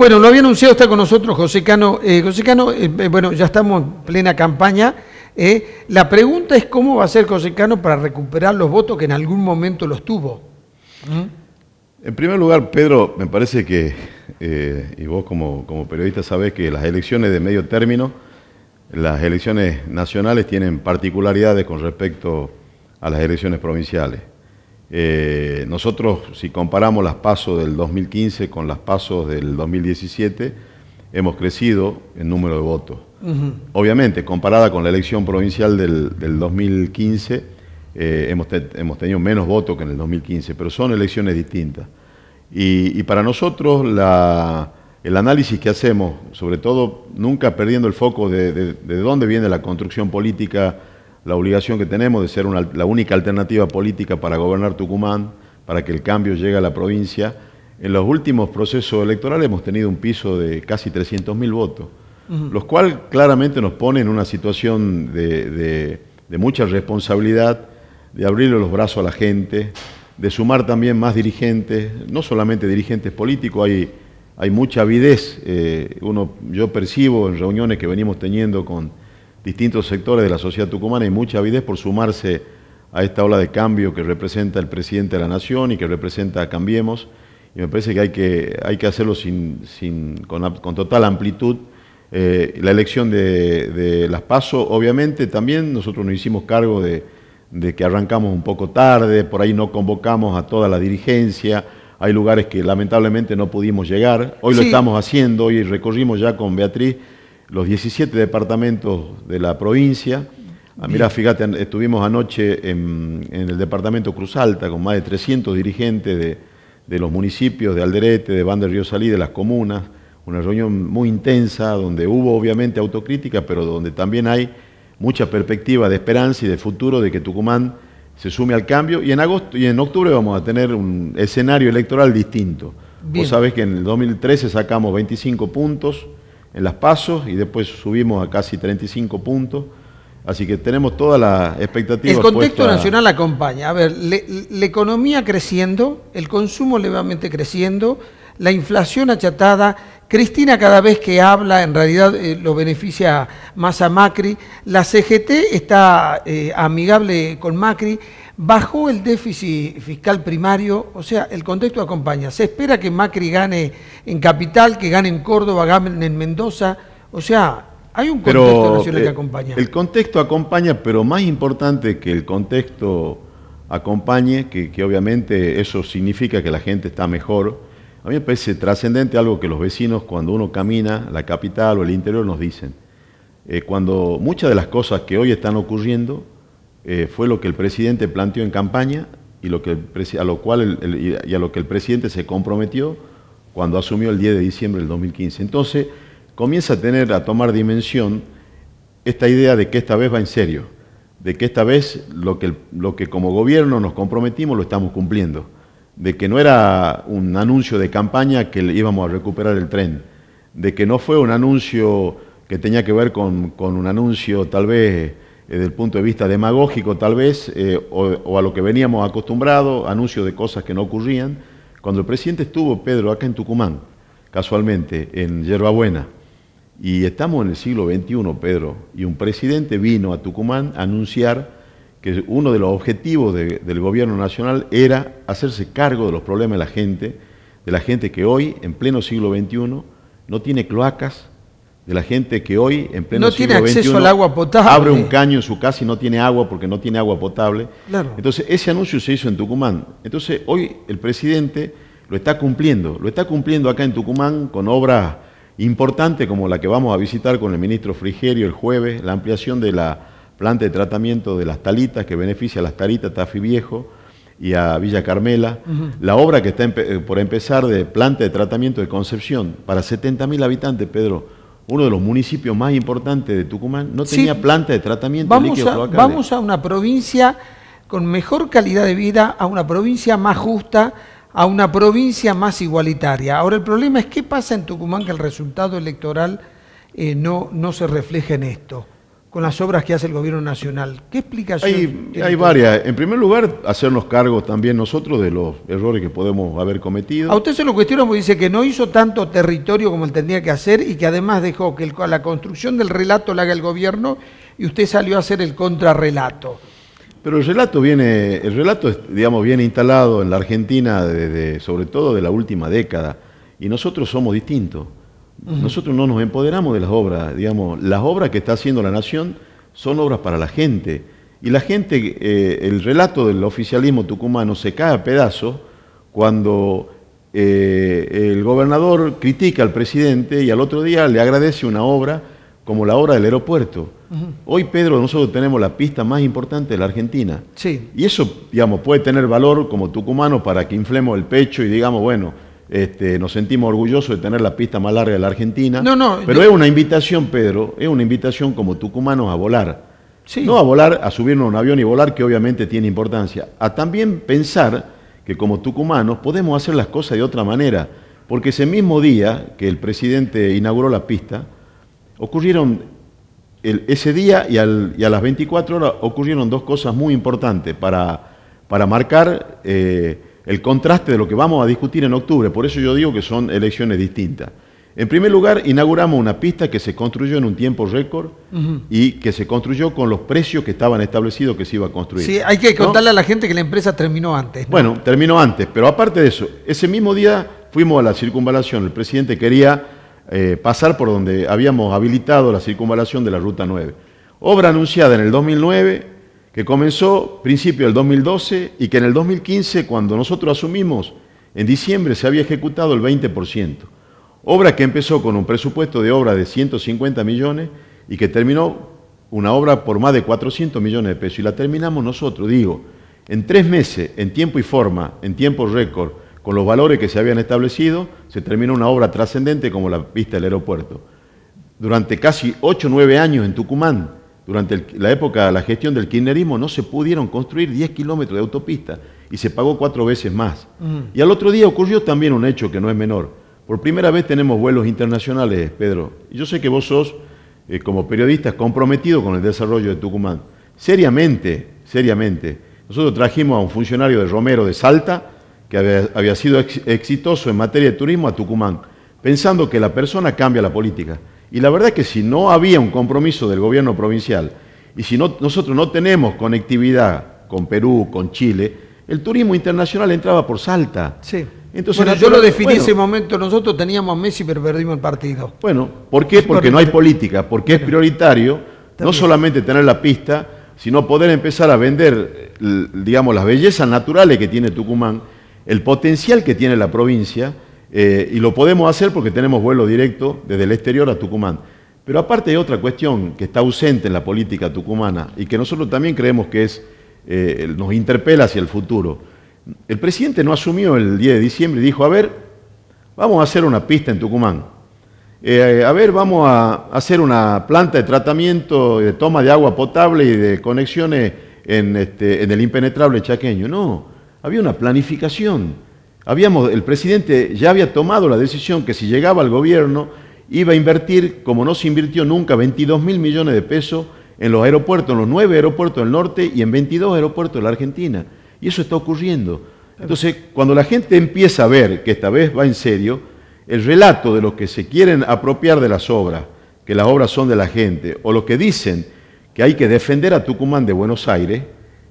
Bueno, lo había anunciado, está con nosotros José Cano. Eh, José Cano, eh, eh, bueno, ya estamos en plena campaña. la pregunta es cómo va a ser José Cano para recuperar los votos que en algún momento los tuvo. ¿Mm? En primer lugar, Pedro, me parece que, y vos como, como periodista sabés que las elecciones de medio término, las elecciones nacionales tienen particularidades con respecto a las elecciones provinciales. Eh, nosotros, si comparamos las pasos del 2015 con las pasos del 2017, hemos crecido en número de votos. Obviamente, comparada con la elección provincial del, 2015, eh, hemos, tenido menos votos que en el 2015, pero son elecciones distintas. Y, para nosotros, el análisis que hacemos, sobre todo nunca perdiendo el foco de dónde viene la construcción política, la obligación que tenemos de ser la única alternativa política para gobernar Tucumán, para que el cambio llegue a la provincia. En los últimos procesos electorales hemos tenido un piso de casi 300.000 votos, los cuales claramente nos pone en una situación de, mucha responsabilidad, de abrirle los brazos a la gente, de sumar también más dirigentes, no solamente dirigentes políticos, hay, hay mucha avidez, eh, uno, yo percibo en reuniones que venimos teniendo con distintos sectores de la sociedad tucumana y mucha avidez por sumarse a esta ola de cambio que representa el presidente de la Nación y que representa Cambiemos. Y me parece que hay que, hay que hacerlo sin, sin, con, con, total amplitud. Eh, la elección de, las PASO, obviamente, también nosotros nos hicimos cargo de, de, que arrancamos un poco tarde, por ahí no convocamos a toda la dirigencia, hay lugares que lamentablemente no pudimos llegar, hoy lo estamos haciendo, hoy recorrimos ya con Beatriz los 17 departamentos de la provincia. Ah, mira, fíjate, estuvimos anoche en, el departamento Cruz Alta con más de 300 dirigentes de, los municipios de Alderete, de Banda de Río Salí, de las comunas, una reunión muy intensa donde hubo obviamente autocrítica, pero donde también hay mucha perspectiva de esperanza y de futuro de que Tucumán se sume al cambio y en agosto y en octubre vamos a tener un escenario electoral distinto. Vos sabés que en el 2013 sacamos 25 puntos, en las pasos y después subimos a casi 35 puntos. Así que tenemos toda la expectativa. El contexto nacional acompaña. A ver, la economía creciendo, el consumo levemente creciendo, la inflación achatada. Cristina cada vez que habla en realidad eh, lo beneficia más a Macri. La CGT está eh, amigable con Macri. Bajó el déficit fiscal primario, o sea, el contexto acompaña. Se espera que Macri gane en Capital, que gane en Córdoba, gane en Mendoza. O sea, hay un contexto nacional que eh, acompaña. El contexto acompaña, pero más importante que el contexto acompañe, que, obviamente eso significa que la gente está mejor. A mí me parece trascendente algo que los vecinos, cuando uno camina la capital o el interior, nos dicen. Eh, cuando muchas de las cosas que hoy están ocurriendo eh, fue lo que el presidente planteó en campaña y, lo que a lo cual y a lo que el presidente se comprometió cuando asumió el 10 de diciembre del 2015. Entonces comienza a tener, a tomar dimensión esta idea de que esta vez va en serio, de que esta vez lo que, lo que como gobierno nos comprometimos lo estamos cumpliendo, de que no era un anuncio de campaña que íbamos a recuperar el tren, de que no fue un anuncio que tenía que ver con, con un anuncio tal vez desde el punto de vista demagógico tal vez, eh, o, a lo que veníamos acostumbrados, anuncios de cosas que no ocurrían. Cuando el presidente estuvo, Pedro, acá en Tucumán, casualmente, en Yerbabuena, y estamos en el siglo XXI, Pedro, y un presidente vino a Tucumán a anunciar que uno de los objetivos del gobierno nacional era hacerse cargo de los problemas de la gente, de la gente que hoy, en pleno siglo XXI, no tiene cloacas, de la gente que hoy, en pleno no tiene acceso al agua potable. abre un caño en su casa y no tiene agua porque no tiene agua potable. Entonces, ese anuncio se hizo en Tucumán. Entonces, hoy el presidente lo está cumpliendo. Lo está cumpliendo acá en Tucumán con obras importantes como la que vamos a visitar con el ministro Frigerio el jueves, la ampliación de la planta de tratamiento de las talitas que beneficia a las talitas Tafi Viejo y a Villa Carmela, la obra que está por empezar de planta de tratamiento de Concepción para 70.000 habitantes, Pedro uno de los municipios más importantes de Tucumán, no tenía planta de tratamiento vamos a, Vamos a una provincia con mejor calidad de vida, a una provincia más justa, a una provincia más igualitaria. Ahora el problema es qué pasa en Tucumán que el resultado electoral eh, no, no se refleja en esto. Con las obras que hace el gobierno nacional. ¿Qué explicación? Hay, hay varias. En primer lugar, hacernos cargo también nosotros de los errores que podemos haber cometido. A usted se lo cuestiona porque dice que no hizo tanto territorio como él tendría que hacer y que además dejó que la construcción del relato la haga el gobierno y usted salió a hacer el contrarrelato. Pero el relato viene, el relato, digamos, viene instalado en la Argentina de, sobre todo de la última década y nosotros somos distintos. Nosotros no nos empoderamos de las obras, digamos, las obras que está haciendo la nación son obras para la gente. Y la gente, eh, el relato del oficialismo tucumano se cae a pedazos cuando eh, el gobernador critica al presidente y al otro día le agradece una obra como la obra del aeropuerto. Hoy, Pedro, nosotros tenemos la pista más importante de la Argentina. Sí. Y eso, digamos, puede tener valor como tucumano para que inflemos el pecho y digamos, bueno, este, nos sentimos orgullosos de tener la pista más larga de la Argentina. No, no. Pero es una invitación, Pedro, es una invitación como tucumanos a volar. Sí. No a volar, a subirnos a un avión y volar, que obviamente tiene importancia. A también pensar que como tucumanos podemos hacer las cosas de otra manera. Porque ese mismo día que el presidente inauguró la pista, ocurrieron, ese día y, a las 24 horas ocurrieron dos cosas muy importantes para, para marcar... Eh, el contraste de lo que vamos a discutir en octubre. Por eso yo digo que son elecciones distintas. En primer lugar, inauguramos una pista que se construyó en un tiempo récord y que se construyó con los precios que estaban establecidos que se iba a construir. Sí, hay que contarle a la gente que la empresa terminó antes. Bueno, terminó antes, pero aparte de eso, ese mismo día fuimos a la circunvalación. El presidente quería eh, pasar por donde habíamos habilitado la circunvalación de la Ruta 9. Obra anunciada en el 2009, que comenzó principio del 2012 y que en el 2015, cuando nosotros asumimos, en diciembre se había ejecutado el 20%. Obra que empezó con un presupuesto de obra de 150 millones y que terminó una obra por más de 400 millones de pesos. Y la terminamos nosotros, digo, en tres meses, en tiempo y forma, en tiempo récord, con los valores que se habían establecido, se terminó una obra trascendente como la pista del aeropuerto. Durante casi 8 o 9 años en Tucumán, durante la época de la gestión del kirchnerismo no se pudieron construir 10 kilómetros de autopista y se pagó cuatro veces más. Y al otro día ocurrió también un hecho que no es menor. Por primera vez tenemos vuelos internacionales, Pedro. Y yo sé que vos sos, eh, como periodista, comprometido con el desarrollo de Tucumán. Seriamente, seriamente. Nosotros trajimos a un funcionario de Romero de Salta, que había, había sido exitoso en materia de turismo, a Tucumán, pensando que la persona cambia la política. Y la verdad es que si no había un compromiso del gobierno provincial y si no, nosotros no tenemos conectividad con Perú, con Chile, el turismo internacional entraba por Salta. Sí. Entonces, bueno, yo lo definí ese momento, nosotros teníamos a Messi pero perdimos el partido. Bueno, ¿por qué? Porque no hay política, porque es prioritario no solamente tener la pista, sino poder empezar a vender, digamos, las bellezas naturales que tiene Tucumán, el potencial que tiene la provincia, eh, y lo podemos hacer porque tenemos vuelo directo desde el exterior a Tucumán. Pero aparte hay otra cuestión que está ausente en la política tucumana y que nosotros también creemos que es, eh, nos interpela hacia el futuro. El presidente no asumió el 10 de diciembre y dijo, a ver, vamos a hacer una pista en Tucumán. Eh, a ver, vamos a hacer una planta de tratamiento, de toma de agua potable y de conexiones en, este, en el impenetrable chaqueño. No, había una planificación habíamos, el presidente ya había tomado la decisión que si llegaba al gobierno iba a invertir, como no se invirtió nunca, 22 mil millones de pesos en los aeropuertos, en los nueve aeropuertos del norte y en 22 aeropuertos de la Argentina. Y eso está ocurriendo. Entonces, cuando la gente empieza a ver que esta vez va en serio, el relato de los que se quieren apropiar de las obras, que las obras son de la gente, o los que dicen que hay que defender a Tucumán de Buenos Aires,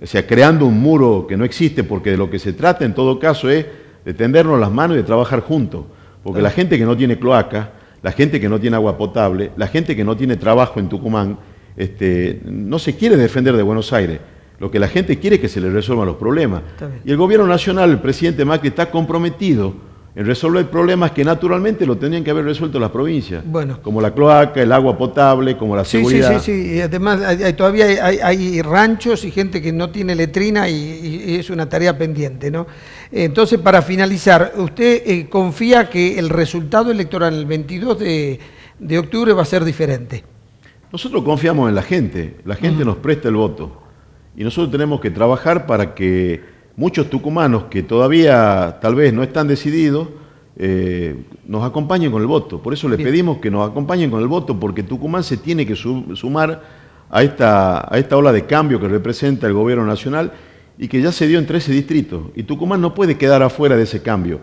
o sea, creando un muro que no existe, porque de lo que se trata en todo caso es de tendernos las manos y de trabajar juntos. Porque la gente que no tiene cloaca, la gente que no tiene agua potable, la gente que no tiene trabajo en Tucumán, este, no se quiere defender de Buenos Aires. Lo que la gente quiere es que se le resuelvan los problemas. Y el gobierno nacional, el presidente Macri, está comprometido en resolver problemas que naturalmente lo tenían que haber resuelto las provincias. Bueno. Como la cloaca, el agua potable, como la seguridad. Sí, sí, sí. Y además hay, todavía hay, ranchos y gente que no tiene letrina y, es una tarea pendiente, ¿no? Entonces, para finalizar, ¿usted eh, confía que el resultado electoral el 22 de, octubre va a ser diferente? Nosotros confiamos en la gente. La gente nos presta el voto. Y nosotros tenemos que trabajar para que muchos tucumanos que todavía tal vez no están decididos, eh, nos acompañen con el voto. Por eso les pedimos que nos acompañen con el voto, porque Tucumán se tiene que sumar a esta, a esta ola de cambio que representa el gobierno nacional y que ya se dio en 13 distritos. Y Tucumán no puede quedar afuera de ese cambio.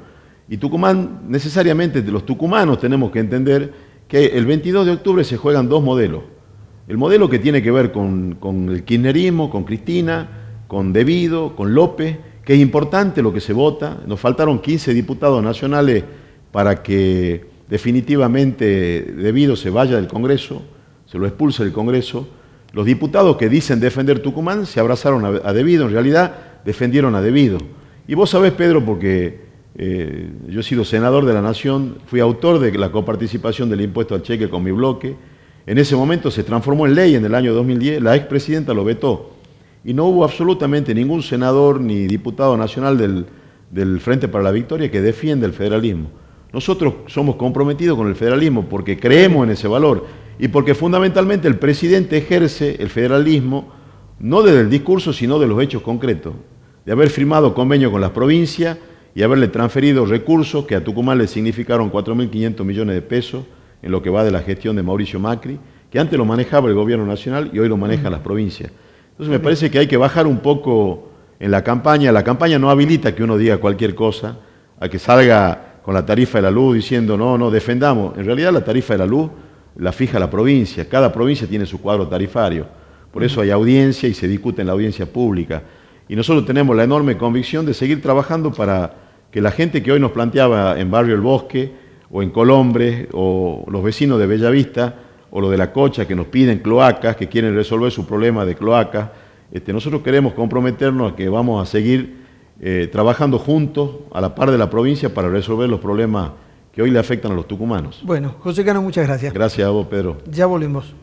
Y Tucumán, necesariamente, los tucumanos tenemos que entender que el 22 de octubre se juegan dos modelos. El modelo que tiene que ver con, el kirchnerismo, con Cristina, con Devido, con López, que es importante lo que se vota. Nos faltaron 15 diputados nacionales para que definitivamente Devido se vaya del Congreso, se lo expulse del Congreso. Los diputados que dicen defender Tucumán se abrazaron a, Devido, en realidad defendieron a Devido. Y vos sabés, Pedro, porque eh, yo he sido senador de la Nación, fui autor de la coparticipación del impuesto al cheque con mi bloque, en ese momento se transformó en ley en el año 2010, la expresidenta lo vetó y no hubo absolutamente ningún senador ni diputado nacional del, Frente para la Victoria que defienda el federalismo. Nosotros somos comprometidos con el federalismo porque creemos en ese valor y porque fundamentalmente el presidente ejerce el federalismo no desde el discurso, sino de los hechos concretos, de haber firmado convenio con las provincias y haberle transferido recursos que a Tucumán le significaron 4.500 millones de pesos, en lo que va de la gestión de Mauricio Macri, que antes lo manejaba el gobierno nacional y hoy lo manejan las provincias. Entonces me parece que hay que bajar un poco en la campaña. La campaña no habilita que uno diga cualquier cosa, a que salga con la tarifa de la luz diciendo no, no, defendamos. En realidad la tarifa de la luz la fija la provincia. Cada provincia tiene su cuadro tarifario. Por eso hay audiencia y se discute en la audiencia pública. Y nosotros tenemos la enorme convicción de seguir trabajando para que la gente que hoy nos planteaba en Barrio El Bosque, o en Colombre, o los vecinos de Bellavista, o los de la Cocha que nos piden cloacas, que quieren resolver su problema de cloacas. Este, nosotros queremos comprometernos a que vamos a seguir eh, trabajando juntos a la par de la provincia para resolver los problemas que hoy le afectan a los tucumanos. Bueno, José Cano, muchas gracias. Gracias a vos, Pedro. Ya volvemos.